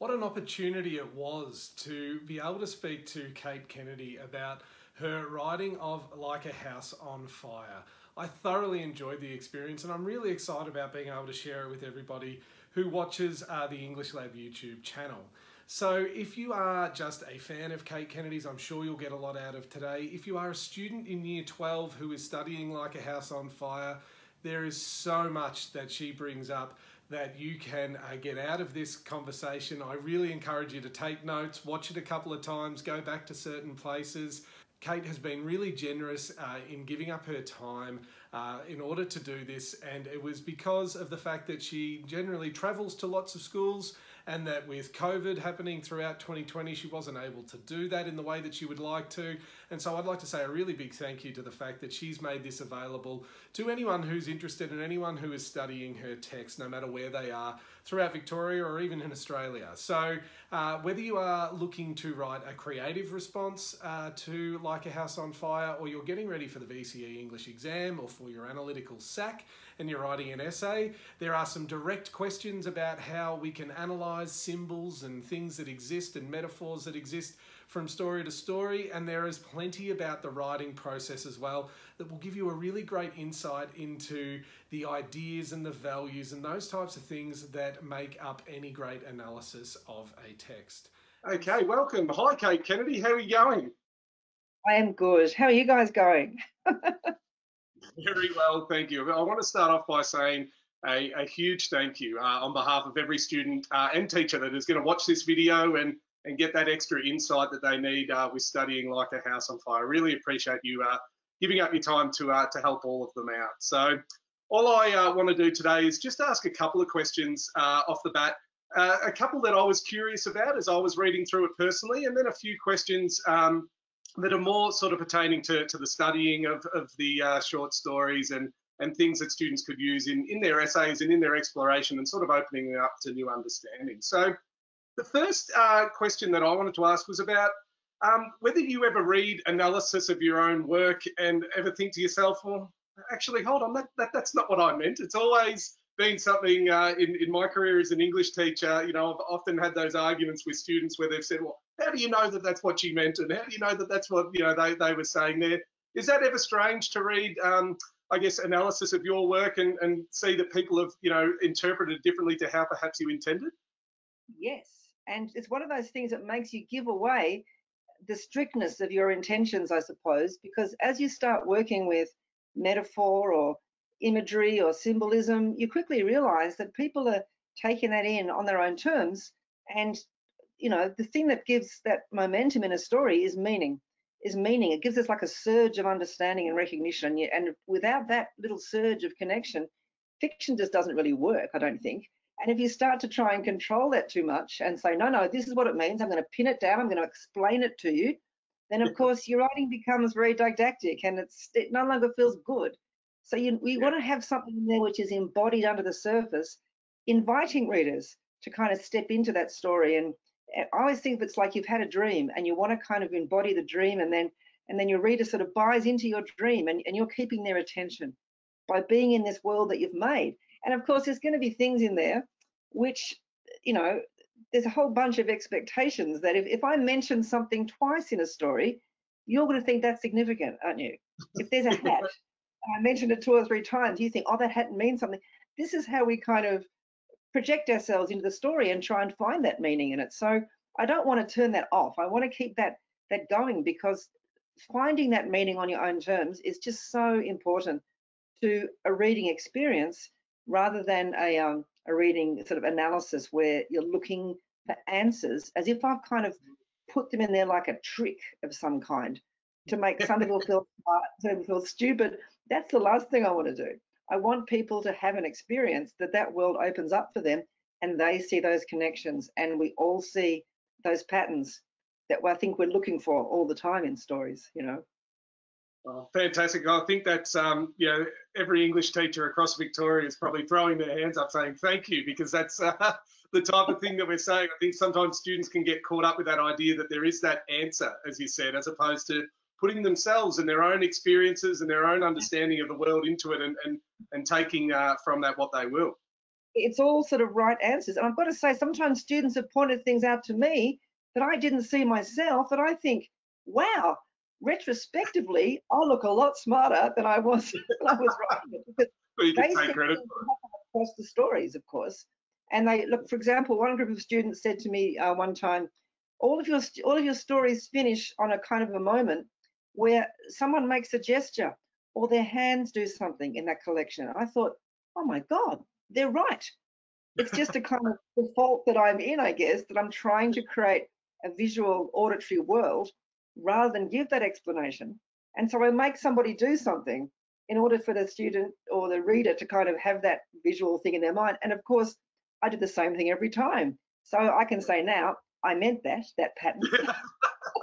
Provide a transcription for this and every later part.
What an opportunity it was to be able to speak to Cate Kennedy about her writing of Like a House on Fire. I thoroughly enjoyed the experience and I'm really excited about being able to share it with everybody who watches uh, the English Lab YouTube channel. So if you are just a fan of Cate Kennedy's, I'm sure you'll get a lot out of today. If you are a student in year 12 who is studying Like a House on Fire, there is so much that she brings up that you can uh, get out of this conversation. I really encourage you to take notes, watch it a couple of times, go back to certain places. Cate has been really generous uh, in giving up her time uh, in order to do this, and it was because of the fact that she generally travels to lots of schools and that with COVID happening throughout 2020, she wasn't able to do that in the way that she would like to. And so I'd like to say a really big thank you to the fact that she's made this available to anyone who's interested and anyone who is studying her text, no matter where they are throughout Victoria or even in Australia. So uh, whether you are looking to write a creative response uh, to Like a House on Fire or you're getting ready for the VCE English exam or for your analytical SAC and you're writing an essay, there are some direct questions about how we can analyse symbols and things that exist and metaphors that exist from story to story, and there is plenty about the writing process as well that will give you a really great insight into the ideas and the values and those types of things that make up any great analysis of a text. Okay, welcome. Hi, Cate Kennedy. How are you going? I am good. How are you guys going? Very well, thank you. I want to start off by saying a, a huge thank you uh, on behalf of every student uh, and teacher that is going to watch this video and and get that extra insight that they need uh, with studying like a house on fire. Really appreciate you uh, giving up your time to uh, to help all of them out. So all I uh, want to do today is just ask a couple of questions uh, off the bat. Uh, a couple that I was curious about as I was reading through it personally, and then a few questions um, that are more sort of pertaining to, to the studying of, of the short stories and and things that students could use in, in their essays and in their exploration and sort of opening it up to new understanding. So the first uh, question that I wanted to ask was about um, whether you ever read analysis of your own work and ever think to yourself, well, actually, hold on, that, that that's not what I meant. It's always been something uh, in, in my career as an English teacher, you know, I've often had those arguments with students where they've said, well, how do you know that that's what you meant? And how do you know that that's what, you know, they, they were saying there? Is that ever strange to read, um, I guess, analysis of your work and, and see that people have, you know, interpreted differently to how perhaps you intended? Yes, and it's one of those things that makes you give away the strictness of your intentions, I suppose, because as you start working with metaphor or imagery or symbolism, you quickly realize that people are taking that in on their own terms. And, you know, the thing that gives that momentum in a story is meaning, is meaning. It gives us like a surge of understanding and recognition. And without that little surge of connection, fiction just doesn't really work, I don't think. And if you start to try and control that too much and say, no, no, this is what it means, I'm going to pin it down, I'm going to explain it to you, then of course your writing becomes very didactic and it's, it no longer feels good. So you, we yeah. want to have something there which is embodied under the surface, inviting readers to kind of step into that story. And eh, I always think it's like you've had a dream and you want to kind of embody the dream and then and then your reader sort of buys into your dream and, and you're keeping their attention by being in this world that you've made. And of course, there's going to be things in there which, you know, there's a whole bunch of expectations that if, if I mention something twice in a story, you're going to think that's significant, aren't you? If there's a hat, I mentioned it two or three times, you think, oh, that hat means something. This is how we kind of project ourselves into the story and try and find that meaning in it. So I don't want to turn that off. I want to keep that that going because finding that meaning on your own terms is just so important to a reading experience rather than a, um, a reading sort of analysis where you're looking for answers as if I've kind of put them in there like a trick of some kind to make some people feel smart, some people feel stupid. That's the last thing I want to do. I want people to have an experience that that world opens up for them and they see those connections and we all see those patterns that I think we're looking for all the time in stories, you know. Oh, fantastic. I think that's, um, you know, every English teacher across Victoria is probably throwing their hands up saying thank you because that's uh, the type of thing that we're saying. I think sometimes students can get caught up with that idea that there is that answer, as you said, as opposed to putting themselves and their own experiences and their own understanding of the world into it and, and, and taking uh, from that what they will. it's all sort of right answers. And I've got to say, sometimes students have pointed things out to me that I didn't see myself that I think, wow, retrospectively, I look a lot smarter than I was when I was writing it. Because well, you can take credit across the stories, of course. And they look, for example, one group of students said to me uh, one time, all of your all of your stories finish on a kind of a moment where someone makes a gesture or their hands do something in that collection. I thought, oh my God, they're right. It's just a kind of default that I'm in, I guess, that I'm trying to create a visual auditory world rather than give that explanation. And so I make somebody do something in order for the student or the reader to kind of have that visual thing in their mind. And of course, I do the same thing every time. So I can say now, I meant that, that pattern.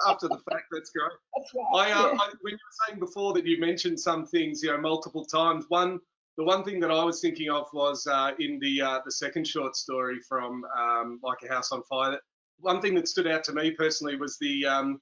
After the fact, that's great. That's right, I, uh, yeah. I, when you were saying before that you mentioned some things, you know, multiple times, one the one thing that I was thinking of was uh, in the uh, the second short story from um, Like a House on Fire. One thing that stood out to me personally was the um,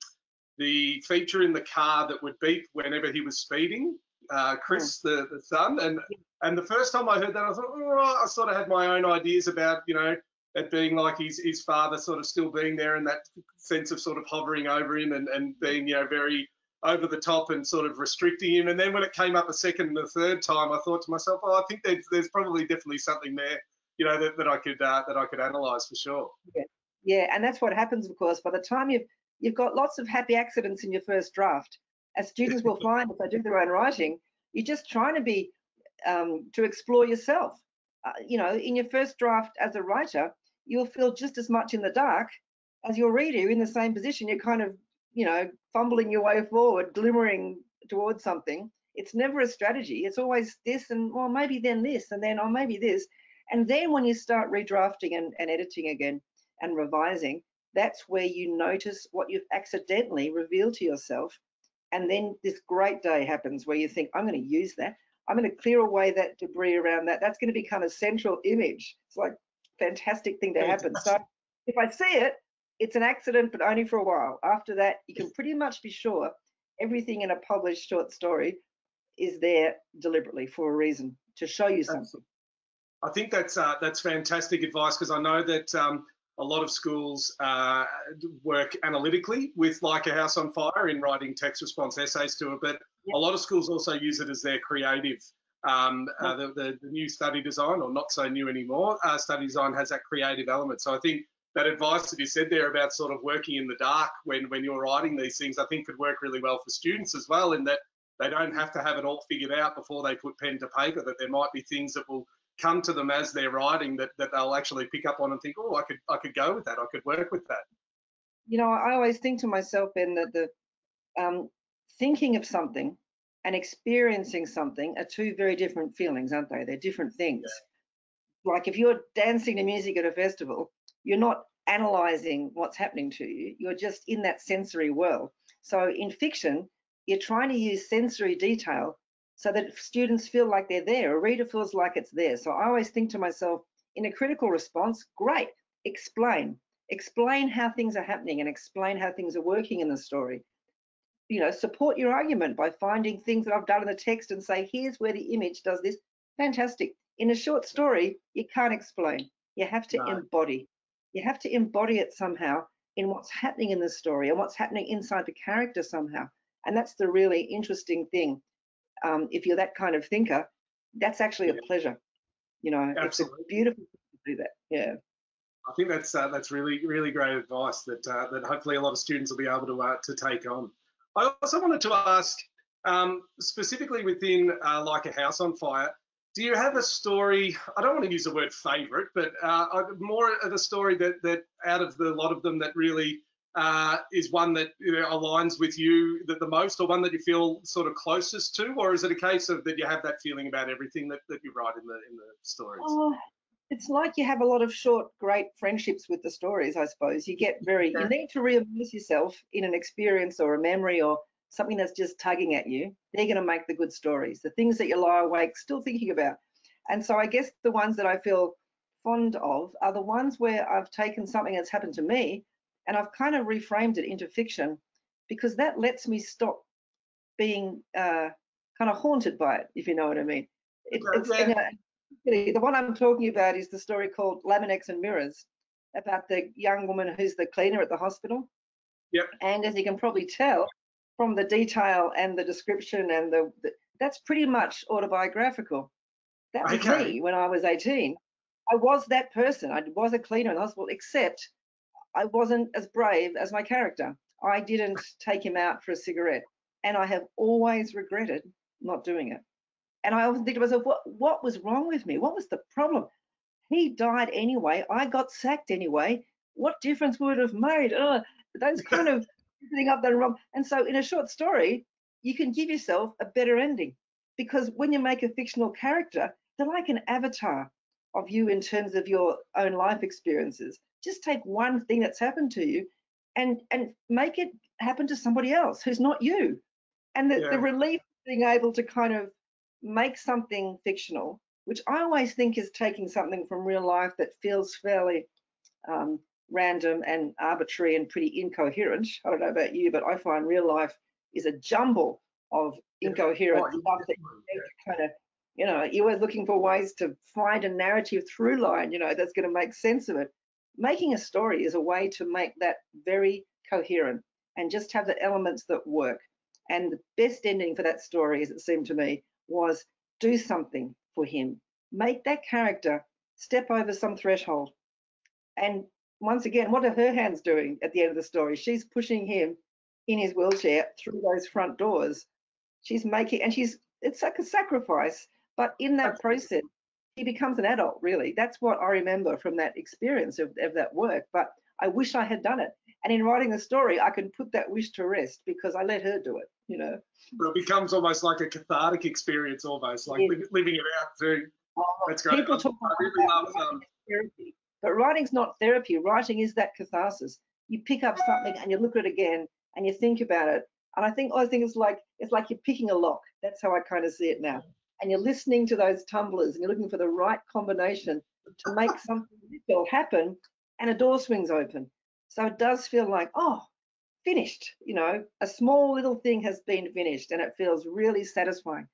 the feature in the car that would beep whenever he was speeding. Uh, Chris, yeah. the, the son, and and the first time I heard that, I thought, oh, I sort of had my own ideas about, you know, it being like his his father sort of still being there and that sense of sort of hovering over him and and being, you know, very over the top and sort of restricting him. And then when it came up a second and a third time, I thought to myself, oh, I think there's, there's probably definitely something there, you know, that, that I could uh, that I could analyse for sure. Yeah. yeah, and that's what happens, of course. By the time you've you've got lots of happy accidents in your first draft, as students will find if they do their own writing, you're just trying to be um, to explore yourself. Uh, you know, in your first draft as a writer, you'll feel just as much in the dark as your reader. You're in the same position. You're kind of you know, fumbling your way forward, glimmering towards something. It's never a strategy. It's always this and well, maybe then this and then or maybe this. And then when you start redrafting and, and editing again and revising, that's where you notice what you've accidentally revealed to yourself. And then this great day happens where you think, I'm going to use that. I'm going to clear away that debris around that. That's going to become a central image. It's like fantastic thing to happen. So if I see it, it's an accident, but only for a while. After that, you can pretty much be sure everything in a published short story is there deliberately for a reason to show you something. I think that's uh, that's fantastic advice because I know that um, a lot of schools uh, work analytically with like a house on fire in writing text response essays to it, but a lot of schools also use it as their creative. Um, uh, the, the, the, new study design, or not so new anymore, uh, study design has that creative element. So I think that advice that you said there about sort of working in the dark when when you're writing these things, I think could work really well for students as well. In that they don't have to have it all figured out before they put pen to paper. That there might be things that will come to them as they're writing that, that they'll actually pick up on and think, oh, I could I could go with that. I could work with that. You know, I always think to myself, Ben, that the um, thinking of something and experiencing something are two very different feelings, aren't they? They're different things. Yeah. Like if you're dancing to music at a festival, you're not analyzing what's happening to you, you're just in that sensory world. So in fiction, you're trying to use sensory detail so that students feel like they're there, a reader feels like it's there. So I always think to myself, in a critical response, great, explain. Explain how things are happening and explain how things are working in the story. You know, support your argument by finding things that I've done in the text and say, here's where the image does this. Fantastic. In a short story, you can't explain. You have to no. embody you have to embody it somehow in what's happening in the story and what's happening inside the character somehow. And that's the really interesting thing. Um, if you're that kind of thinker, that's actually yeah. a pleasure. You know, Absolutely. it's beautiful to do that. Yeah. I think that's uh, that's really really great advice that uh, that hopefully a lot of students will be able to uh, to take on. I also wanted to ask um, specifically within uh, like a house on fire do you have a story? I don't want to use the word favourite, but uh, more of a story that that out of the lot of them that really uh, is one that you know, aligns with you the, the, most, or one that you feel sort of closest to, or is it a case of that you have that feeling about everything that, that you write in the in the stories? Oh, it's like you have a lot of short, great friendships with the stories. I suppose you get very. You need to reimmerse yourself in an experience or a memory or something that's just tugging at you, they're going to make the good stories, the things that you lie awake still thinking about. And so I guess the ones that I feel fond of are the ones where I've taken something that's happened to me and I've kind of reframed it into fiction because that lets me stop being uh, kind of haunted by it, if you know what I mean. It, a, The one I'm talking about is the story called Laminex and Mirrors, about the young woman who's the cleaner at the hospital. Yep. And as you can probably tell from the detail and the description and the, the that's pretty much autobiographical. That was Okay. me when I was 18. I was that person. I was a cleaner in the hospital, except I wasn't as brave as my character. I didn't take him out for a cigarette, and I have always regretted not doing it. And I often think to myself, what what was wrong with me? What was the problem? He died anyway. I got sacked anyway. What difference would it have made? Ugh, those kind of putting up that wrong. And so, in a short story, you can give yourself a better ending because when you make a fictional character, they're like an avatar of you in terms of your own life experiences. Just take one thing that's happened to you and and make it happen to somebody else who's not you. And the, Yeah. the relief of being able to kind of make something fictional, which I always think is taking something from real life that feels fairly um, random and arbitrary and pretty incoherent. I don't know about you, but I find real life is a jumble of Yeah. incoherent Oh, stuff that you kind of, you know, you're always looking for ways to find a narrative through line, you know, that's going to make sense of it. Making a story is a way to make that very coherent and just have the elements that work. And the best ending for that story, as it seemed to me, was do something for him. Make that character step over some threshold. And once again, what are her hands doing at the end of the story? She's pushing him in his wheelchair through those front doors. She's making, and she's, it's like a sacrifice, but in that process, he becomes an adult, really. That's what I remember from that experience of, of that work. But I wish I had done it. And in writing the story, I can put that wish to rest because I let her do it, you know. It becomes almost like a cathartic experience, almost like Yeah. living it out too. That's great. People talk I about really love, um, therapy, but writing's not therapy. Writing is that catharsis. You pick up something and you look at it again and you think about it. And I think I think it's like it's like you're picking a lock. That's how I kind of see it now. And you're listening to those tumblers and you're looking for the right combination to make something happen and a door swings open. So it does feel like, oh, finished. You know, a small little thing has been finished and it feels really satisfying.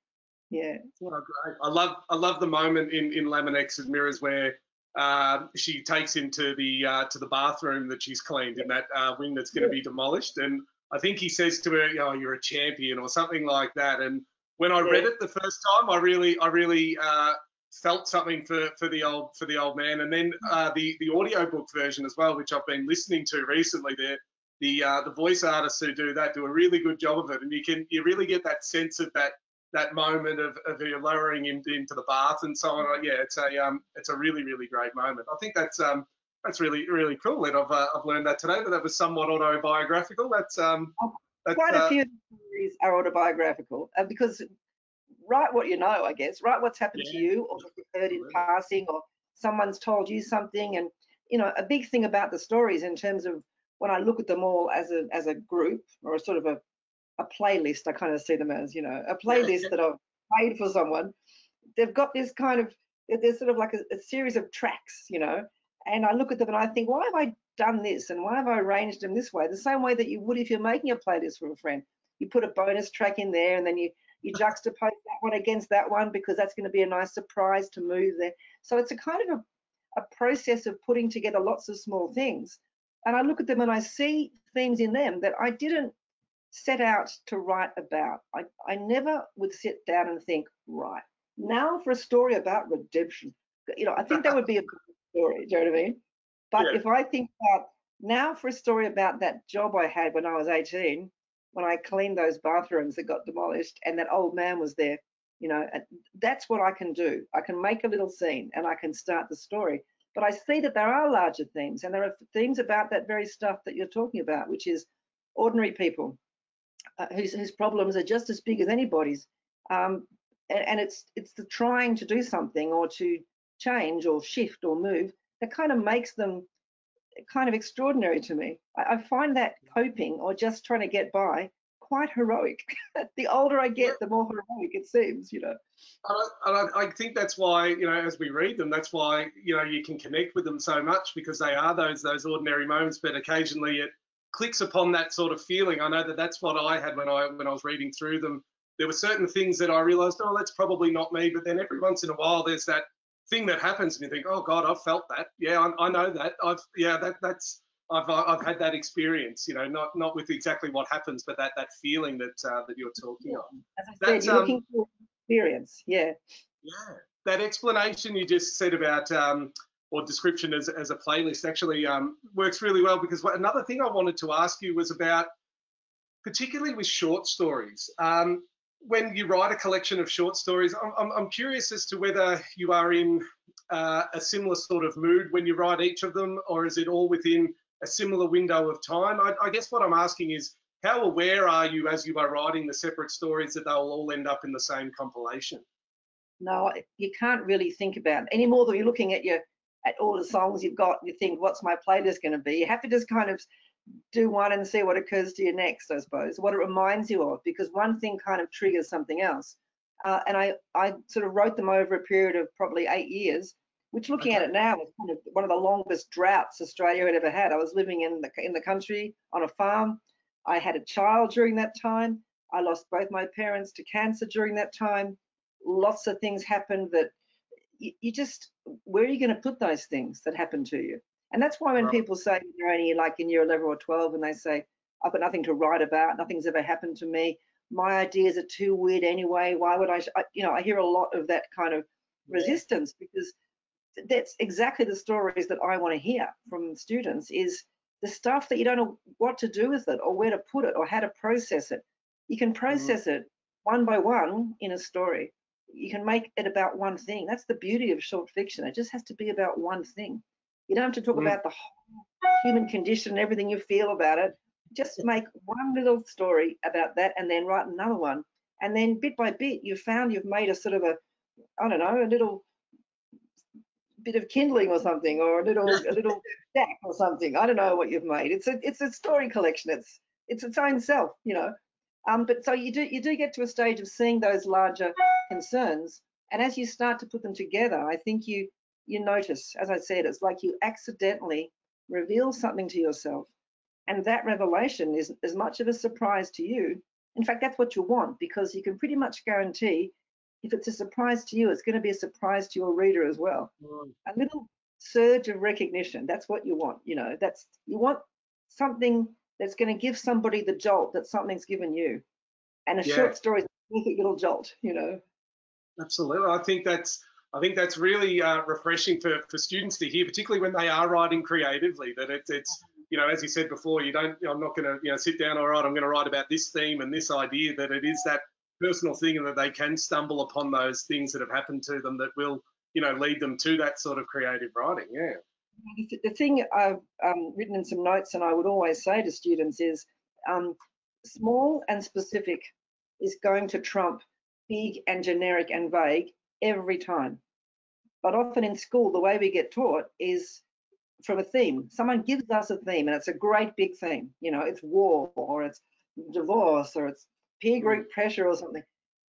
Yeah. Oh, great. I love I love the moment in in Laminex and Mirrors where um, she takes him to the uh, to the bathroom that she's cleaned in that uh, wing that's going to be demolished, and I think he says to her, "Oh, you're a champion" or something like that. And when I read it the first time, I really I really uh, felt something for for the old for the old man. And then uh, the the audiobook version as well, which I've been listening to recently. There. The, uh, the voice artists who do that do a really good job of it, and you can you really get that sense of that that moment of, of you lowering him into the bath and so on. Yeah, it's a um, it's a really really great moment. I think that's um, that's really really cool that I've uh, I've learned that today. But that was somewhat autobiographical. That's um, that's, quite a uh, few stories are autobiographical uh, because write what you know, I guess. Write what's happened to you or what you've heard in passing or someone's told you something. And, you know, a big thing about the stories in terms of when I look at them all as a as a group or a sort of a, a playlist, I kind of see them as, you know, a playlist that I've made for someone. They've got this kind of there's sort of like a, a series of tracks, you know, and I look at them and I think, why have I done this and why have I arranged them this way? The same way that you would if you're making a playlist for a friend. You put a bonus track in there and then you you juxtapose that one against that one because that's going to be a nice surprise to move there. So it's a kind of a, a process of putting together lots of small things. And I look at them and I see themes in them that I didn't set out to write about. I, I never would sit down and think, right, now for a story about redemption. You know, I think that would be a good story. Do you know what I mean? But Yeah. if I think about now for a story about that job I had when I was 18, when I cleaned those bathrooms that got demolished and that old man was there, you know, that's what I can do. I can make a little scene and I can start the story. But I see that there are larger themes and there are themes about that very stuff that you're talking about, which is ordinary people uh, whose, whose problems are just as big as anybody's. Um, and, and it's it's the trying to do something or to change or shift or move that kind of makes them kind of extraordinary to me. I, I find that coping or just trying to get by quite heroic. the older I get, the more heroic it seems, you know. And I, and I, I think that's why you know as we read them, that's why you know you can connect with them so much because they are those those ordinary moments, but occasionally it clicks upon that sort of feeling. I know that that's what I had when I when I was reading through them. There were certain things that I realised, oh, that's probably not me. But then every once in a while, there's that thing that happens and you think, oh God, I've felt that. Yeah, I, I know that. I've yeah, that that's I've I've had that experience. You know, not not with exactly what happens, but that that feeling that uh, that you're talking of. As I said, you're um, looking for experience. Yeah. Yeah, that explanation you just said about um, or description as, as a playlist actually um, works really well because what another thing I wanted to ask you was about, particularly with short stories. Um, when you write a collection of short stories, I'm, I'm curious as to whether you are in uh, a similar sort of mood when you write each of them, or is it all within a similar window of time? I, I guess what I'm asking is, how aware are you as you are writing the separate stories that they'll all end up in the same compilation? No, you can't really think about it any more than you're looking at your at all the songs you've got, you think, what's my playlist going to be? You have to just kind of do one and see what occurs to you next, I suppose, what it reminds you of, because one thing kind of triggers something else. Uh, and I, I sort of wrote them over a period of probably eight years, which looking okay. at it now was kind of one of the longest droughts Australia had ever had. I was living in the, in the country on a farm. I had a child during that time. I lost both my parents to cancer during that time. Lots of things happened that you, you just where are you going to put those things that happen to you? And that's why when right. people say they're only like in year 11 or 12 and they say, I've got nothing to write about, nothing's ever happened to me, my ideas are too weird anyway, why would I, I you know, I hear a lot of that kind of yeah. resistance because that's exactly the stories that I want to hear from students is the stuff that you don't know what to do with it or where to put it or how to process it. You can mm-hmm. process mm-hmm. it one by one in a story you can make it about one thing. That's the beauty of short fiction. It just has to be about one thing. You don't have to talk mm. about the whole human condition and everything you feel about it. Just make one little story about that and then write another one. And then bit by bit, you've found you've made a sort of a, I don't know, a little bit of kindling or something, or a little a little stack or something. I don't know what you've made. It's a it's a story collection. It's it's its own self, you know. Um, but so you do you do get to a stage of seeing those larger concerns, and as you start to put them together, I think you you notice, as I said, it's like you accidentally reveal something to yourself, and that revelation is as much of a surprise to you. In fact, that's what you want because you can pretty much guarantee if it's a surprise to you, it's going to be a surprise to your reader as well. Mm. A little surge of recognition. That's what you want. You know, that's you want something that's going to give somebody the jolt that something's given you. And a yeah. short story is a perfect little jolt, you know. Absolutely. I think that's I think that's really uh, refreshing for, for students to hear, particularly when they are writing creatively. That it's, it's you know, as you said before, you don't. I'm not going to you know sit down. All right, I'm going to write about this theme and this idea. That it is that personal thing, and that they can stumble upon those things that have happened to them that will you know lead them to that sort of creative writing. Yeah the thing I've um, written in some notes and I would always say to students is um, small and specific is going to trump big and generic and vague every time. But often in school, the way we get taught is from a theme. Someone gives us a theme and it's a great big theme. You know, it's war or it's divorce or it's peer mm. group pressure or something.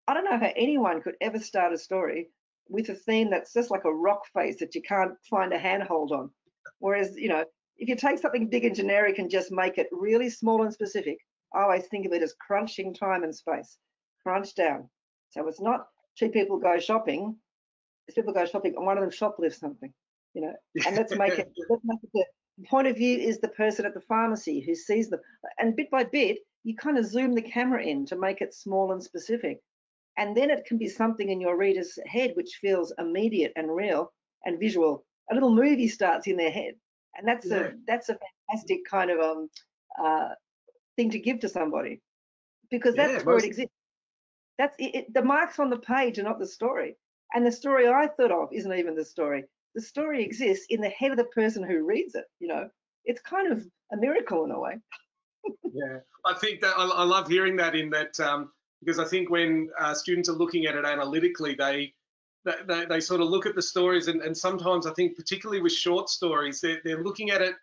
I don't know how anyone could ever start a story with a theme that's just like a rock face that you can't find a handhold on. Whereas, you know, if you take something big and generic and just make it really small and specific, I always think of it as crunching time and space, crunch down. So it's not two people go shopping, it's people go shopping and one of them shoplifts something, you know, and let's make it, let's make it the point of view is the person at the pharmacy who sees them. And bit by bit, you kind of zoom the camera in to make it small and specific. And then it can be something in your reader's head which feels immediate and real and visual. A little movie starts in their head, and that's yeah. a that's a fantastic kind of um uh, thing to give to somebody because that's yeah, where most... it exists. That's it, it, the marks on the page are not the story, and the story I thought of isn't even the story. The story exists in the head of the person who reads it. You know, it's kind of a miracle in a way. yeah, I think that I, I, love hearing that in that um, because I think when uh, students are looking at it analytically, they they, they sort of look at the stories and, and sometimes I think particularly with short stories, they're, they're looking at it,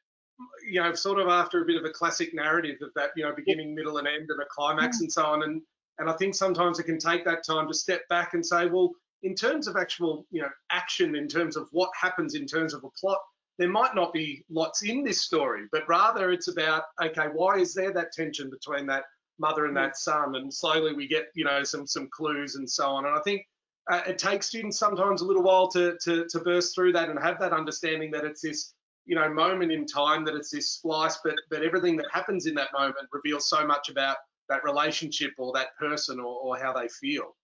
you know, sort of after a bit of a classic narrative of that, you know, beginning, middle and end and a climax and so on. And, and I think sometimes it can take that time to step back and say, well, in terms of actual, you know, action, in terms of what happens in terms of a plot, there might not be lots in this story, but rather it's about, okay, why is there that tension between that mother and that son, and slowly we get you know some some clues and so on. And I think uh, it takes students sometimes a little while to, to, to burst through that and have that understanding that it's this you know moment in time that it's this splice but but everything that happens in that moment reveals so much about that relationship or that person or, or how they feel.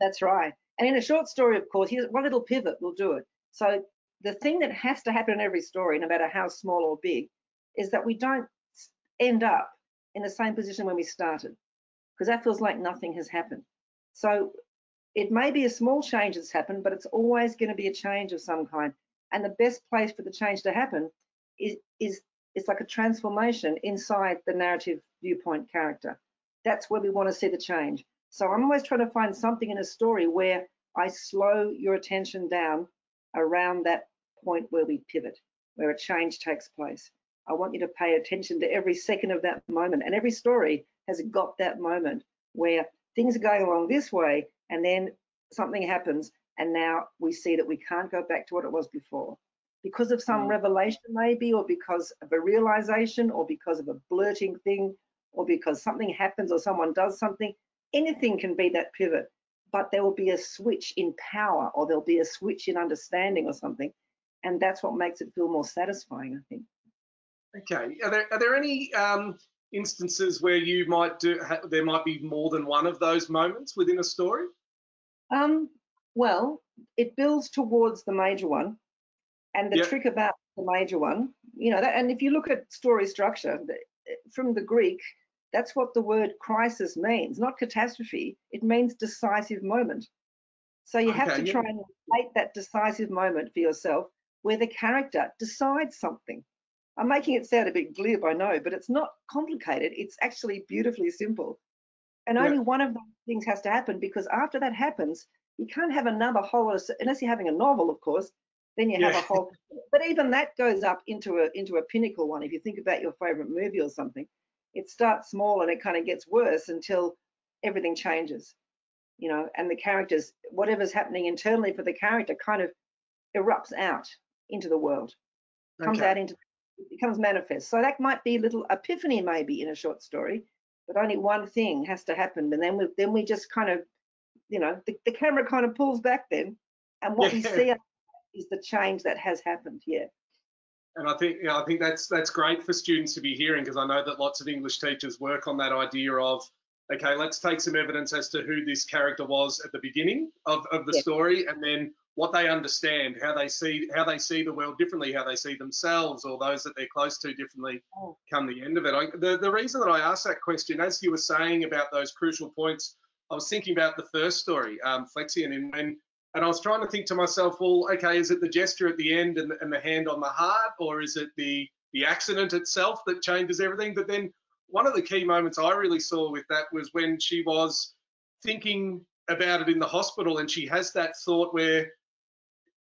That's right. And in a short story of course here's one little pivot will do it. So the thing that has to happen in every story no matter how small or big is that we don't end up in the same position when we started because that feels like nothing has happened. So it may be a small change that's happened but it's always going to be a change of some kind. And the best place for the change to happen is is it's like a transformation inside the narrative viewpoint character. That's where we want to see the change. So I'm always trying to find something in a story where I slow your attention down around that point where we pivot, where a change takes place. I want you to pay attention to every second of that moment. And every story has got that moment where things are going along this way and then something happens and now we see that we can't go back to what it was before because of some mm. revelation maybe or because of a realization or because of a blurting thing or because something happens or someone does something anything can be that pivot but there will be a switch in power or there'll be a switch in understanding or something and that's what makes it feel more satisfying i think okay are there are there any um, instances where you might do there might be more than one of those moments within a story um, well, it builds towards the major one. And the yep. trick about the major one, you know, that, and if you look at story structure from the Greek, that's what the word crisis means, not catastrophe. It means decisive moment. So you okay, have to try and make that decisive moment for yourself where the character decides something. I'm making it sound a bit glib, I know, but it's not complicated. It's actually beautifully simple. And only one of those things has to happen because after that happens, you can't have another whole unless you're having a novel, of course. Then you have yeah. a whole. But even that goes up into a into a pinnacle one. If you think about your favorite movie or something, it starts small and it kind of gets worse until everything changes, you know. And the characters, whatever's happening internally for the character, kind of erupts out into the world, comes okay. out into, it becomes manifest. So that might be a little epiphany, maybe in a short story, but only one thing has to happen, and then we then we just kind of you know, the, the camera kind of pulls back then, and what we see is the change that has happened. Yeah. And I think, you know, I think that's that's great for students to be hearing because I know that lots of English teachers work on that idea of, okay, let's take some evidence as to who this character was at the beginning of, of the yeah. story, and then what they understand, how they see how they see the world differently, how they see themselves or those that they're close to differently. Oh. Come the end of it, I, the the reason that I asked that question, as you were saying about those crucial points I was thinking about the first story, um, Flexion, and, and and I was trying to think to myself, well, okay, is it the gesture at the end and, and the hand on the heart, or is it the the accident itself that changes everything? But then one of the key moments I really saw with that was when she was thinking about it in the hospital, and she has that thought where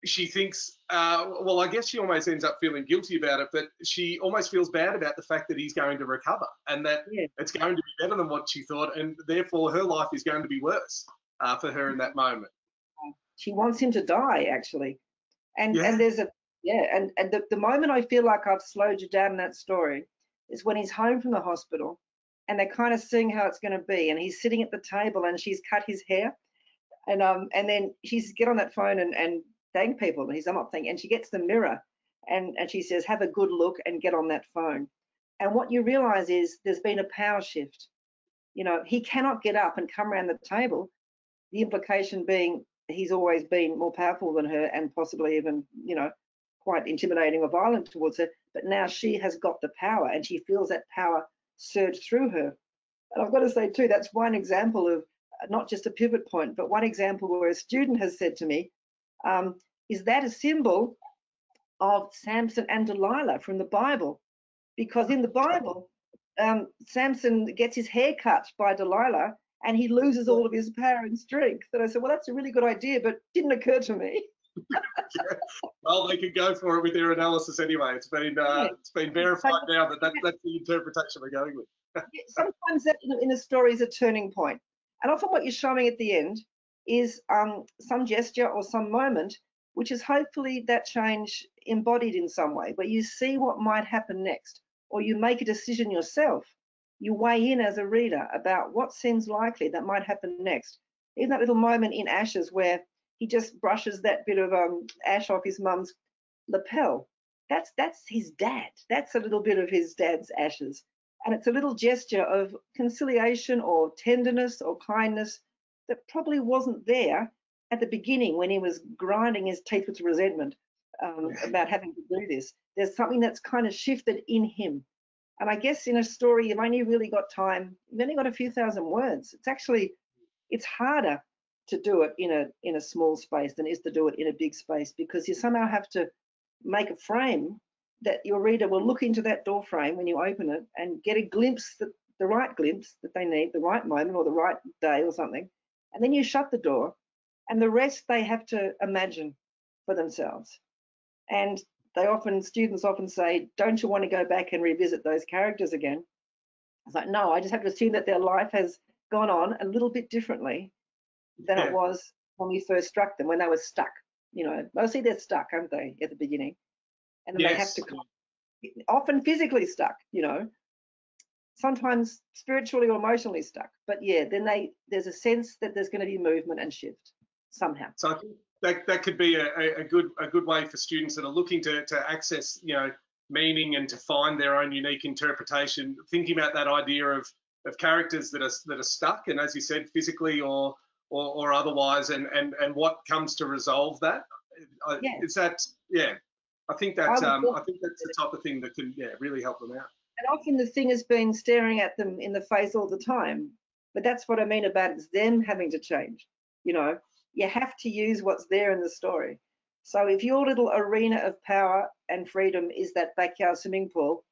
she thinks, uh, well, I guess she almost ends up feeling guilty about it, but she almost feels bad about the fact that he's going to recover and that yeah. it's going to be better than what she thought, and therefore her life is going to be worse uh, for her in that moment. She wants him to die, actually, and yeah. and there's a yeah, and and the, the moment I feel like I've slowed you down in that story is when he's home from the hospital, and they're kind of seeing how it's going to be, and he's sitting at the table, and she's cut his hair, and um and then she's get on that phone and and thank people. And he's, I'm not thanking. And she gets the mirror and, and she says, have a good look and get on that phone. And what you realize is there's been a power shift. You know, he cannot get up and come around the table. The implication being he's always been more powerful than her and possibly even, you know, quite intimidating or violent towards her. But now she has got the power and she feels that power surge through her. And I've got to say, too, that's one example of not just a pivot point, but one example where a student has said to me, um, is that a symbol of Samson and Delilah from the Bible? Because in the Bible, um, Samson gets his hair cut by Delilah and he loses all of his power and strength. And I said, well, that's a really good idea, but didn't occur to me. well, they could go for it with their analysis anyway. It's been uh, it's been verified now that, that that's the interpretation we're going with. Sometimes that in a story is a turning point, and often what you're showing at the end is um, some gesture or some moment, which is hopefully that change embodied in some way, where you see what might happen next, or you make a decision yourself. You weigh in as a reader about what seems likely that might happen next. even that little moment in Ashes where he just brushes that bit of um, ash off his mum's lapel. That's that's his dad. That's a little bit of his dad's ashes, and it's a little gesture of conciliation or tenderness or kindness that probably wasn't there at the beginning when he was grinding his teeth with resentment um, about having to do this. There's something that's kind of shifted in him. And I guess in a story, you've only really got time, you've only got a few thousand words. It's actually, it's harder to do it in a in a small space than is to do it in a big space because you somehow have to make a frame that your reader will look into that door frame when you open it and get a glimpse that the right glimpse that they need, the right moment or the right day or something. And then you shut the door and the rest they have to imagine for themselves. And they often, students often say, don't you want to go back and revisit those characters again? It's like, no, I just have to assume that their life has gone on a little bit differently than yeah. it was when we first struck them, when they were stuck. You know, mostly they're stuck, aren't they, at the beginning? And then yes. they have to, often physically stuck, you know, sometimes spiritually or emotionally stuck. But yeah, then they there's a sense that there's going to be movement and shift somehow. So I think that, that could be a, a good a good way for students that are looking to, to access you know meaning and to find their own unique interpretation. Thinking about that idea of of characters that are that are stuck and as you said physically or or, or otherwise and, and and what comes to resolve that yeah. is that yeah I think that I, um, I think that's the type of thing that can yeah really help them out. And often the thing has been staring at them in the face all the time. But that's what I mean about it's them having to change. You know, you have to use what's there in the story. So if your little arena of power and freedom is that backyard swimming pool,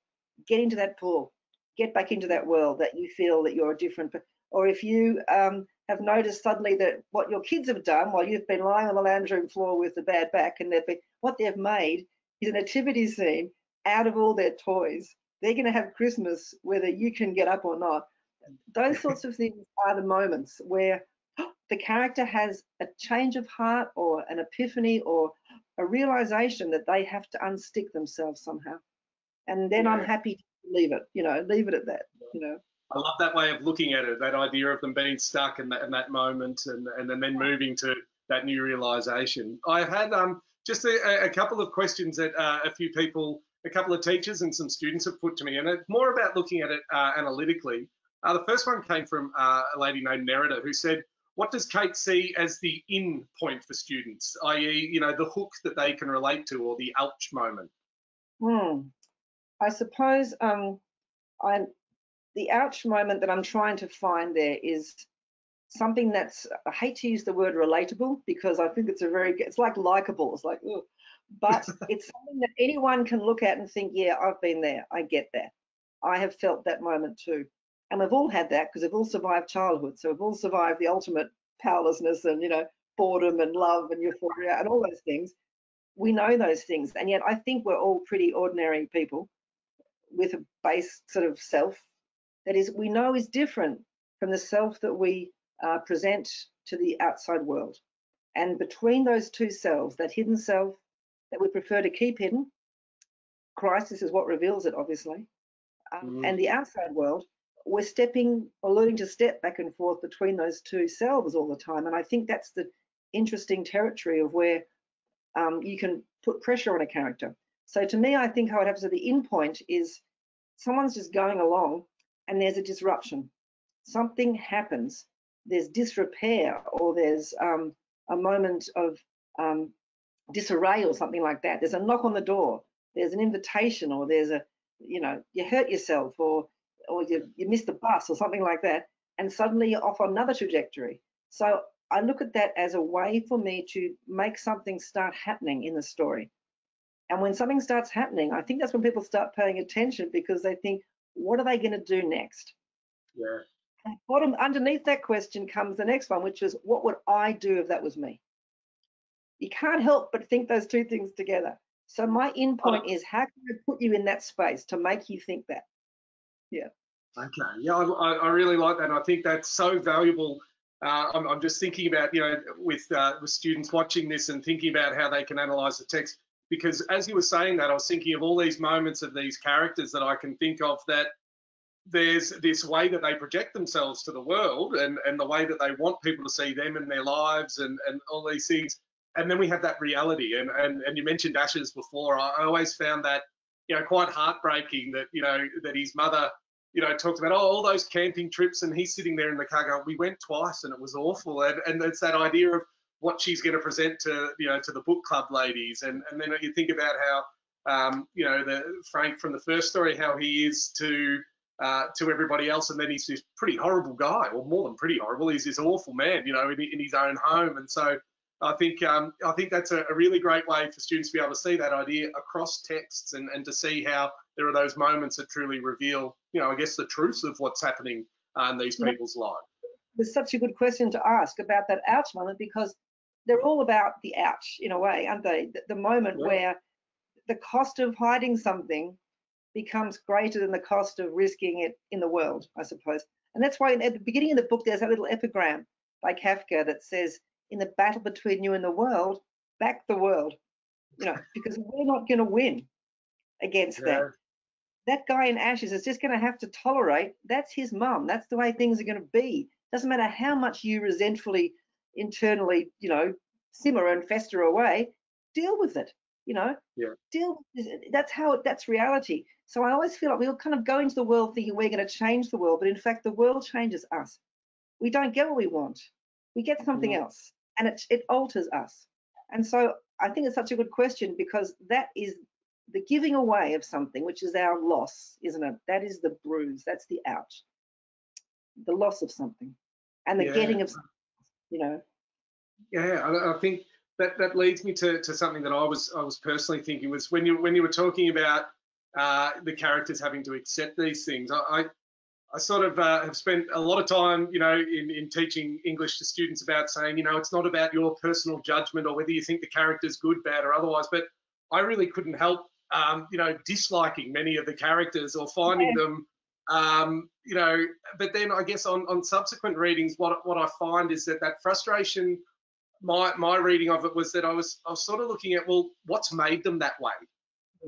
get into that pool, get back into that world that you feel that you're a different. Or if you um, have noticed suddenly that what your kids have done while you've been lying on the lounge room floor with a bad back, and they've been, what they've made is a nativity scene out of all their toys. They're going to have Christmas whether you can get up or not. Those sorts of things are the moments where the character has a change of heart or an epiphany or a realization that they have to unstick themselves somehow. And then yeah. I'm happy to leave it, you know, leave it at that, you know. I love that way of looking at it, that idea of them being stuck in that, in that moment and, and then, then moving to that new realization. I've had um, just a, a couple of questions that uh, a few people, a couple of teachers and some students have put to me, and it's more about looking at it uh, analytically. Uh, the first one came from uh, a lady named Nerida who said, what does Cate see as the in point for students, i.e., you know, the hook that they can relate to or the ouch moment? Hmm. I suppose um, I'm the ouch moment that I'm trying to find there is something that's I hate to use the word relatable because I think it's a very it's like likable. It's like, ugh. but it's something that anyone can look at and think, yeah, I've been there. I get that. I have felt that moment too. And we've all had that because we've all survived childhood. So we've all survived the ultimate powerlessness and, you know, boredom and love and euphoria and all those things. We know those things. And yet I think we're all pretty ordinary people with a base sort of self that is we know is different from the self that we uh, present to the outside world. And between those two selves, that hidden self that we prefer to keep hidden, crisis is what reveals it, obviously, um, mm. and the outside world, we're stepping or learning to step back and forth between those two selves all the time. And I think that's the interesting territory of where um, you can put pressure on a character. So to me, I think how it happens at the end point is someone's just going along and there's a disruption. Something happens. There's disrepair or there's um, a moment of um, disarray or something like that. There's a knock on the door. There's an invitation or there's a, you know, you hurt yourself or or you, you miss the bus or something like that, and suddenly you're off on another trajectory. So I look at that as a way for me to make something start happening in the story. And when something starts happening, I think that's when people start paying attention because they think, what are they going to do next? Yeah. And bottom underneath that question comes the next one, which is, what would I do if that was me? You can't help but think those two things together. So my in point oh. is, how can I put you in that space to make you think that? Yeah. Okay. Yeah, I, I really like that. I think that's so valuable. Uh, I'm, I'm, just thinking about, you know, with uh, with students watching this and thinking about how they can analyze the text. Because as you were saying that, I was thinking of all these moments of these characters that I can think of that there's this way that they project themselves to the world and, and the way that they want people to see them in their lives and, and all these things. And then we have that reality. And, and, and you mentioned Ashes before. I always found that, you know, quite heartbreaking that, you know, that his mother, you know, talked about, oh, all those camping trips and he's sitting there in the car going, we went twice and it was awful. And, and it's that idea of what she's going to present to, you know, to the book club ladies. And, and then you think about how, um, you know, the Frank from the first story, how he is to, uh, to everybody else, and then he's this pretty horrible guy, or more than pretty horrible. He's this awful man, you know, in, in his own home. And so I think um, I think that's a, a, really great way for students to be able to see that idea across texts and, and to see how there are those moments that truly reveal, you know, I guess the truth of what's happening uh, in these people's lives. It's such a good question to ask about that ouch moment because they're all about the ouch in a way, aren't they? The, the moment yeah. where the cost of hiding something becomes greater than the cost of risking it in the world, I suppose. And that's why at the beginning of the book, there's a little epigram by Kafka that says, in the battle between you and the world, back the world, you know, because we're not going to win against yeah. that. That guy in ashes is just going to have to tolerate. That's his mum. That's the way things are going to be. Doesn't matter how much you resentfully internally, you know, simmer and fester away. Deal with it. You know, yeah. deal. That's how. That's reality. So I always feel like we all kind of go into the world thinking we're going to change the world, but in fact, the world changes us. We don't get what we want. We get something else, and it it alters us. And so I think it's such a good question because that is the giving away of something, which is our loss, isn't it? That is the bruise. That's the ouch. The loss of something, and the yeah. getting of, something, you know. Yeah, I, I think that that leads me to, to something that I was I was personally thinking was when you when you were talking about uh, the characters having to accept these things. I, I, I sort of uh, have spent a lot of time, you know, in, in teaching English to students about saying, you know, it's not about your personal judgment or whether you think the character's good, bad, or otherwise. But I really couldn't help, um, you know, disliking many of the characters or finding yeah. them, um, you know. But then I guess on, on subsequent readings, what what I find is that that frustration. My, my reading of it was that I was I was sort of looking at well what's made them that way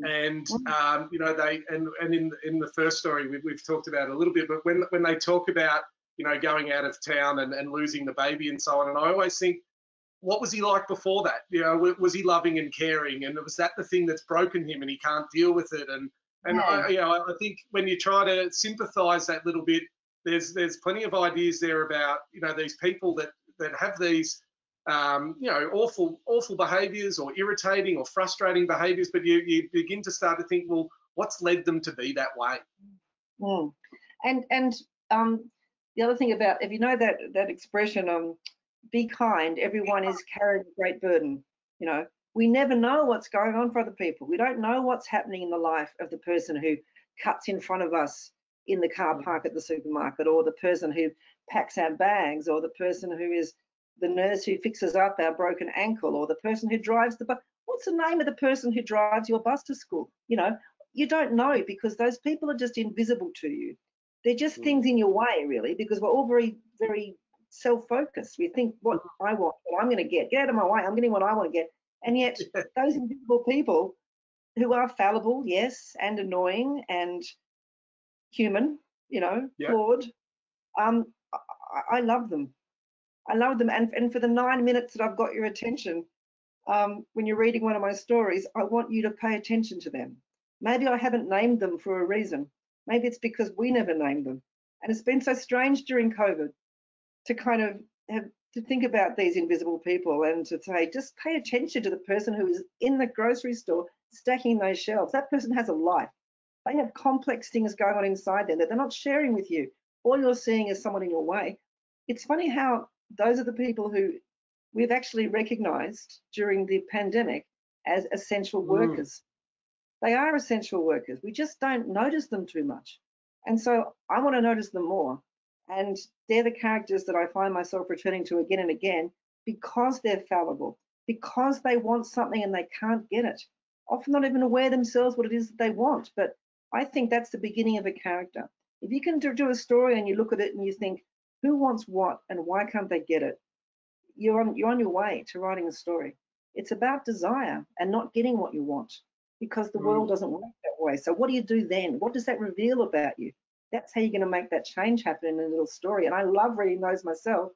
and um, you know they and and in in the first story we, we've talked about a little bit but when when they talk about you know going out of town and, and losing the baby and so on and i always think what was he like before that? You know was he loving and caring? And was that the thing that's broken him and he can't deal with it? And and yeah. I, you know i think when you try to sympathize that little bit there's there's plenty of ideas there about you know these people that that have these um, you know, awful, awful behaviours or irritating or frustrating behaviours, but you, you begin to start to think, well, what's led them to be that way? Mm. And and um, the other thing about if you know that that expression, um, be kind, everyone is carrying a great burden. You know, we never know what's going on for other people. We don't know what's happening in the life of the person who cuts in front of us in the car park at the supermarket, or the person who packs our bags, or the person who is the nurse who fixes up our broken ankle or the person who drives the bus. What's the name of the person who drives your bus to school? You know, you don't know because those people are just invisible to you. They're just mm. things in your way, really, because we're all very, very self-focused. We think what mm. I want, what I'm going to get, get out of my way. I'm getting what I want to get, and yet those invisible people who are fallible, yes, and annoying and human, you know, yeah. flawed. Um, I, I love them. I love them. And, and for the nine minutes that I've got your attention, um, when you're reading one of my stories, I want you to pay attention to them. Maybe I haven't named them for a reason. Maybe it's because we never named them. And it's been so strange during COVID to kind of have to think about these invisible people and to say, just pay attention to the person who is in the grocery store stacking those shelves. That person has a life. They have complex things going on inside them that they're not sharing with you. All you're seeing is someone in your way. It's funny how those are the people who we've actually recognized during the pandemic as essential mm. workers. They are essential workers. We just don't notice them too much. And so I want to notice them more. And they're the characters that I find myself returning to again and again because they're fallible, because they want something and they can't get it. Often not even aware themselves what it is that they want. But I think that's the beginning of a character. If you can do a story and you look at it and you think, who wants what and why can't they get it? You're on, you're on your way to writing a story. It's about desire and not getting what you want because the mm. world doesn't work that way. So what do you do then? What does that reveal about you? That's how you're going to make that change happen in a little story. And I love reading those myself.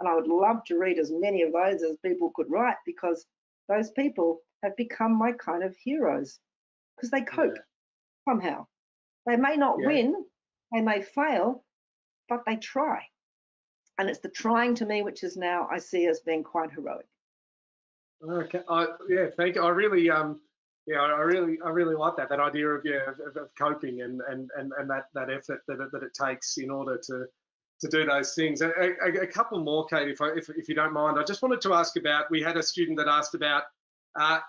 And I would love to read as many of those as people could write because those people have become my kind of heroes because they cope yeah. somehow. They may not yeah. win, they may fail, but they try. And it's the trying to me which is now I see as being quite heroic. Okay, I, yeah, thank you. I really, um, yeah, I really, I really like that that idea of yeah, of, of coping and and and and that that effort that it, that it takes in order to to do those things. A, a, a couple more, Cate, if, I, if if you don't mind. I just wanted to ask about. We had a student that asked about uh,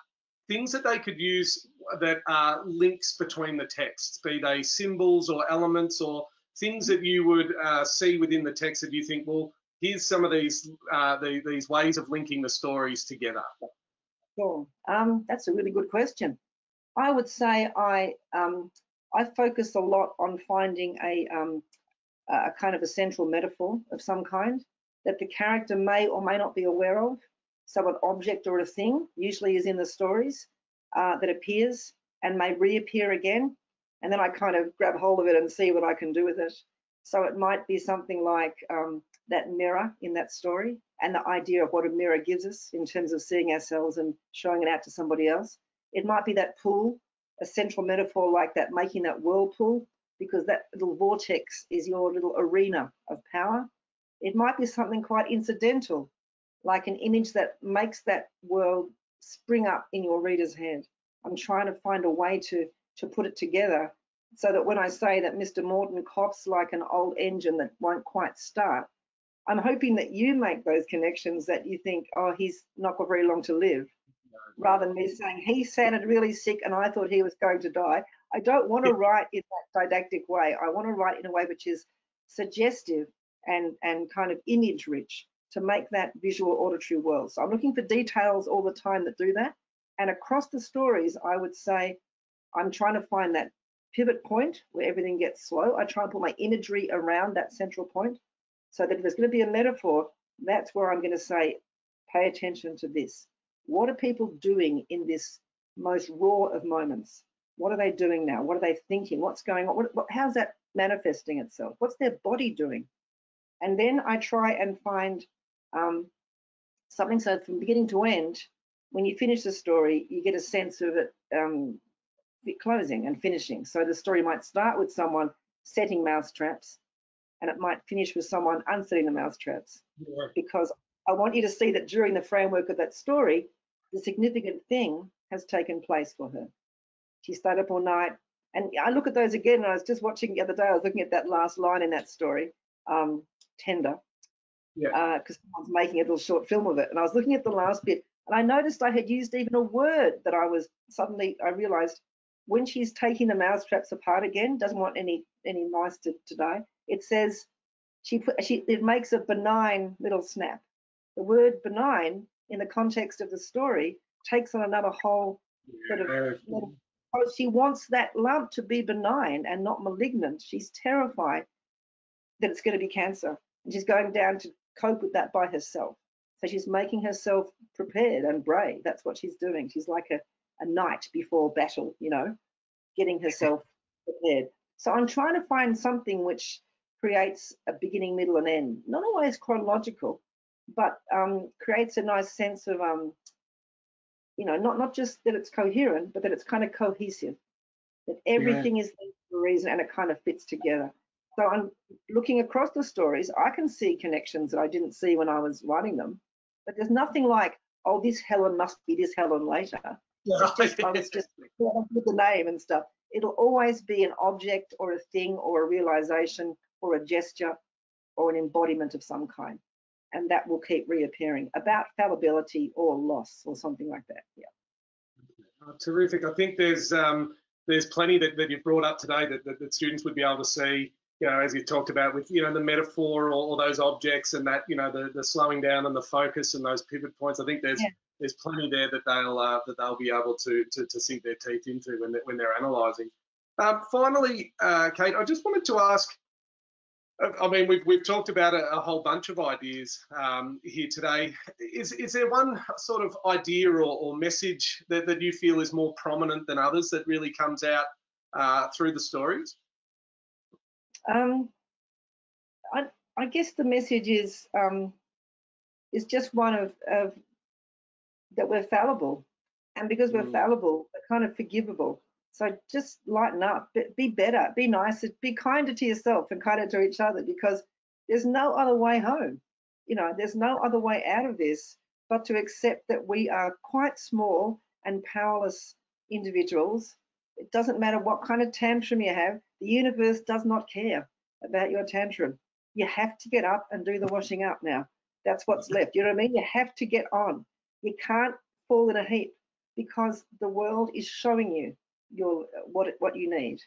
things that they could use that are links between the texts, be they symbols or elements or things that you would uh, see within the text that you think, well, here's some of these uh, the, these ways of linking the stories together. Sure, um, that's a really good question. I would say I um, I focus a lot on finding a um, a kind of a central metaphor of some kind that the character may or may not be aware of. So an object or a thing usually is in the stories uh, that appears and may reappear again. And then I kind of grab hold of it and see what I can do with it. So it might be something like um, that mirror in that story and the idea of what a mirror gives us in terms of seeing ourselves and showing it out to somebody else. It might be that pool, a central metaphor like that, making that whirlpool, because that little vortex is your little arena of power. It might be something quite incidental, like an image that makes that world spring up in your reader's head. I'm trying to find a way to to put it together so that when I say that Mr. Morton coughs like an old engine that won't quite start, I'm hoping that you make those connections that you think, oh, he's not got very long to live, rather than me saying he sounded really sick and I thought he was going to die. I don't want to write in that didactic way. I want to write in a way which is suggestive and and kind of image rich to make that visual auditory world. So I'm looking for details all the time that do that. And across the stories, I would say I'm trying to find that pivot point where everything gets slow. I try and put my imagery around that central point so that if there's going to be a metaphor, that's where I'm going to say, pay attention to this. What are people doing in this most raw of moments? What are they doing now? What are they thinking? What's going on? What, what, how's that manifesting itself? What's their body doing? And then I try and find um, something so from beginning to end, when you finish the story, you get a sense of it um, closing and finishing. So the story might start with someone setting mouse traps, and it might finish with someone unsetting the mouse traps. Yeah. Because I want you to see that during the framework of that story, the significant thing has taken place for her. She stayed up all night. And I look at those again, and I was just watching the other day, I was looking at that last line in that story, um, tender yeah. Because uh, someone's making a little short film of it. And I was looking at the last bit, and I noticed I had used even a word that I was suddenly I realised when she's taking the mouse traps apart again, doesn't want any any mice to, to die. It says she put she it makes a benign little snap. The word benign in the context of the story takes on another whole sort of little, oh, she wants that lump to be benign and not malignant. She's terrified that it's going to be cancer. And she's going down to cope with that by herself. So she's making herself prepared and brave. That's what she's doing. She's like a, a night before battle, you know, getting herself prepared. So I'm trying to find something which creates a beginning, middle, and end. Not always chronological, but um, creates a nice sense of, um, you know, not not just that it's coherent, but that it's kind of cohesive. That everything yeah. is there for a reason and it kind of fits together. So I'm looking across the stories, I can see connections that I didn't see when I was writing them. But there's nothing like, oh, this Helen must be this Helen later. Just, I was just with the name and stuff. It'll always be an object or a thing or a realization or a gesture or an embodiment of some kind. And that will keep reappearing about fallibility or loss or something like that. Yeah. Oh, terrific. I think there's um, there's plenty that, that you've brought up today that, that, that students would be able to see you know, as you talked about with, you know, the metaphor or, or, those objects and that, you know, the, the slowing down and the focus and those pivot points, I think there's yeah. There's plenty there that they'll uh, that they'll be able to, to, to sink their teeth into when they're, when they're analysing. Um, finally, uh, Cate, I just wanted to ask. I mean, we've we've talked about a, a whole bunch of ideas um, here today. Is is there one sort of idea or, or message that, that you feel is more prominent than others that really comes out uh, through the stories? Um, I, I guess the message is um, is just one of, of that we're fallible, and because we're mm. fallible, we're kind of forgivable. So just lighten up, be better, be nicer, be kinder to yourself and kinder to each other because there's no other way home. You know, there's no other way out of this but to accept that we are quite small and powerless individuals. It doesn't matter what kind of tantrum you have, the universe does not care about your tantrum. You have to get up and do the washing up now. That's what's left. You know what I mean? You have to get on. You can't fall in a heap because the world is showing you your what what you need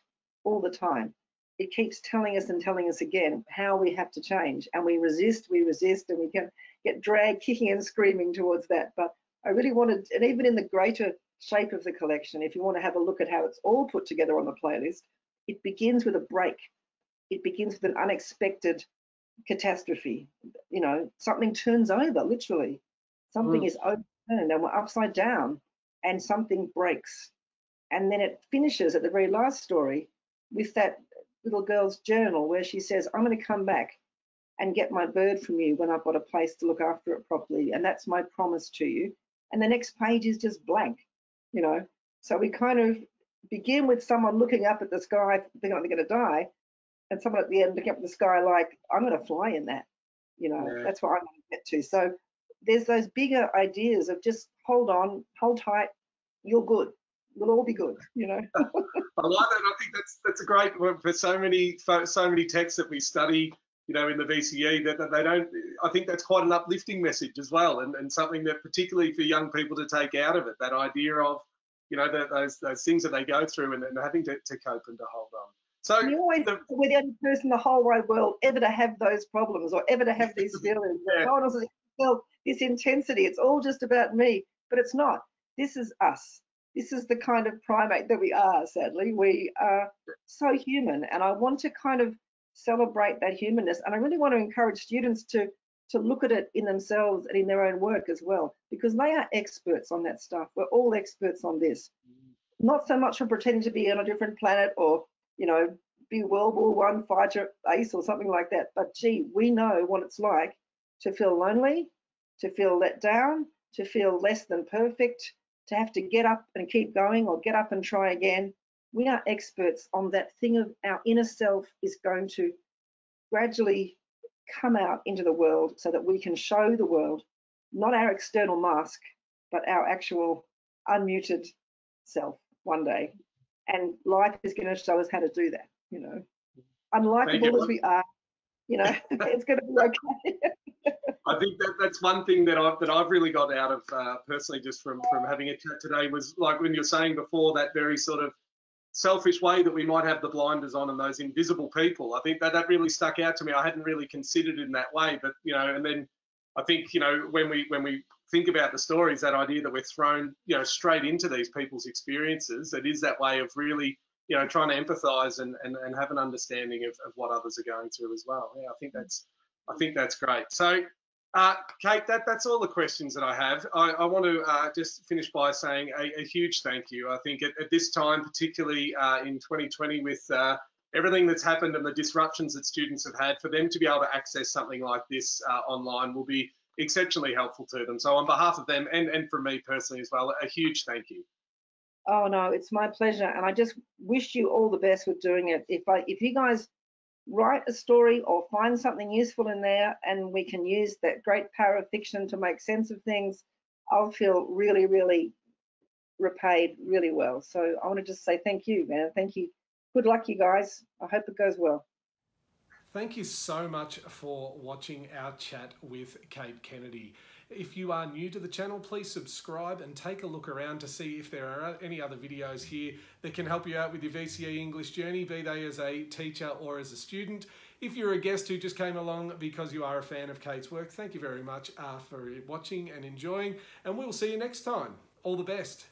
all the time. It keeps telling us and telling us again how we have to change, and we resist, we resist, and we can get dragged kicking and screaming towards that. But I really wanted, and even in the greater shape of the collection, if you want to have a look at how it's all put together on the playlist, it begins with a break. It begins with an unexpected catastrophe. You know, something turns over, literally. Something mm. is overturned and we're upside down and something breaks. And then it finishes at the very last story with that little girl's journal where she says, I'm going to come back and get my bird from you when I've got a place to look after it properly. And that's my promise to you. And the next page is just blank, you know. So we kind of begin with someone looking up at the sky, thinking they're going to die, and someone at the end looking up at the sky like, I'm going to fly in that, you know. Yeah. That's what I'm going to get to. So there's those bigger ideas of just hold on, hold tight, you're good. We'll all be good, you know. I like that. I think that's that's a great for so many for so many texts that we study you know, in the VCE that, that, they don't. I think that's quite an uplifting message as well, and, and something that particularly for young people to take out of it, that idea of, you know, the, those those things that they go through and, and having to, to cope and to hold on. So you always the, we're the only person in the whole wide world ever to have those problems or ever to have these feelings. yeah. No one else has this intensity. It's all just about me, but it's not. This is us. This is the kind of primate that we are. Sadly, we are so human, and I want to kind of celebrate that humanness. And I really want to encourage students to to look at it in themselves and in their own work as well, because they are experts on that stuff. We're all experts on this. Not so much for pretending to be on a different planet or, you know, be World War One fighter ace or something like that. But gee, we know what it's like to feel lonely, to feel let down, to feel less than perfect, to have to get up and keep going or get up and try again we are experts on that thing of our inner self is going to gradually come out into the world so that we can show the world not our external mask, but our actual unmuted self one day. And life is going to show us how to do that, you know. Unlikable as we are, you know, it's going to be okay. I think that that's one thing that I've that I've really got out of uh, personally just from from having a chat today was like when you're saying before that very sort of selfish way that we might have the blinders on and those invisible people. I think that that really stuck out to me. I hadn't really considered in that way, but you know, and then I think you know when we when we think about the stories, that idea that we're thrown you know straight into these people's experiences, it is that way of really you know trying to empathise and, and and have an understanding of, of what others are going through as well. Yeah, I think that's I think that's great. So uh, Cate, that, that's all the questions that I have. I, I want to uh, just finish by saying a, a, huge thank you. I think at, at this time, particularly uh, in 2020, with uh, everything that's happened and the disruptions that students have had, for them to be able to access something like this uh, online will be exceptionally helpful to them. So on behalf of them and, and from me personally as well, a huge thank you. Oh no, it's my pleasure, and I just wish you all the best with doing it. If I, if you guys write a story or find something useful in there and we can use that great power of fiction to make sense of things, I'll feel really, really repaid really well. So I want to just say thank you, man. Thank you. Good luck, you guys. I hope it goes well. Thank you so much for watching our chat with Cate Kennedy. If you are new to the channel, please subscribe and take a look around to see if there are any other videos here that can help you out with your VCE English journey, be they as a teacher or as a student. If you're a guest who just came along because you are a fan of Cate's work, thank you very much uh, for watching and enjoying, and we'll see you next time. All the best.